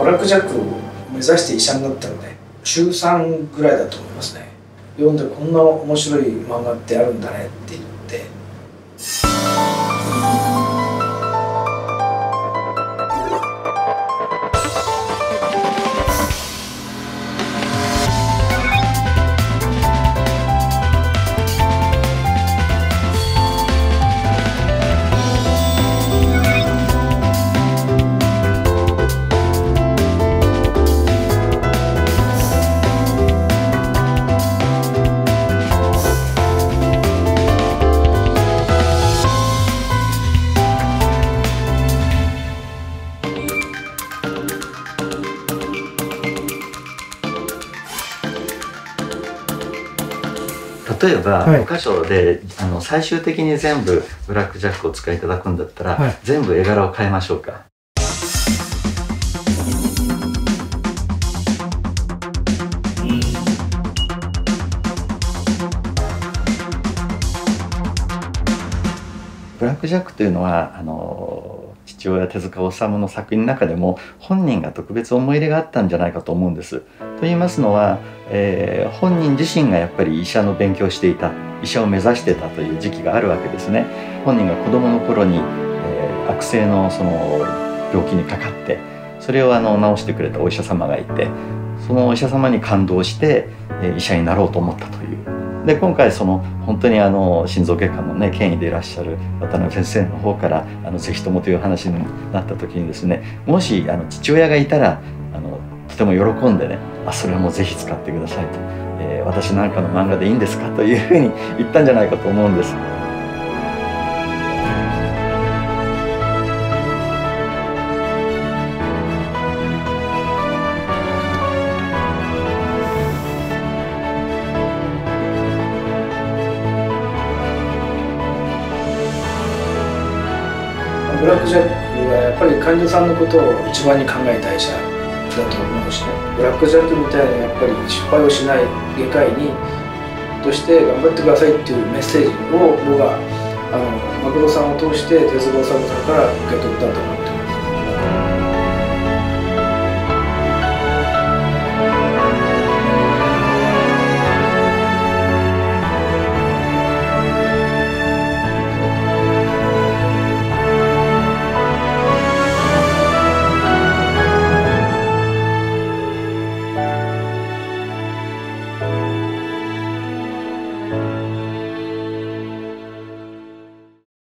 ブラックジャックを目指して医者になったので中3ぐらいだと思いますね。読んでこんな面白い漫画ってあるんだねって言って。例えば、はい、5箇所であの最終的に全部ブラックジャックを使いいただくんだったら、はい、全部絵柄を変えましょうか。ブラック・ジャックというのはあの父親手塚治虫の作品の中でも本人が特別思い入れがあったんじゃないかと思うんです。と言いますのは、えー、本人自身がやっぱり医者の勉強していた医者を目指してたという時期があるわけですね。本人が子供の頃に、えー、悪性のその病気にかかってそれをあの治してくれたお医者様がいてそのお医者様に感動して、えー、医者になろうと思ったという。で今回その本当にあの心臓血管のね権威でいらっしゃる渡辺先生の方からあのぜひともという話になった時にですねもしあの父親がいたらあのとても喜んでねあそれはもうぜひ使ってくださいと、えー、私なんかの漫画でいいんですかというふうに言ったんじゃないかと思うんです。ブラック・ジャックはやっぱり患者さんのことを一番に考えた医者だと思うしねブラック・ジャックみたいにやっぱり失敗をしない外科医にとして頑張ってくださいっていうメッセージを僕はあのマグロさんを通して哲郎さんから受け取ったと思います。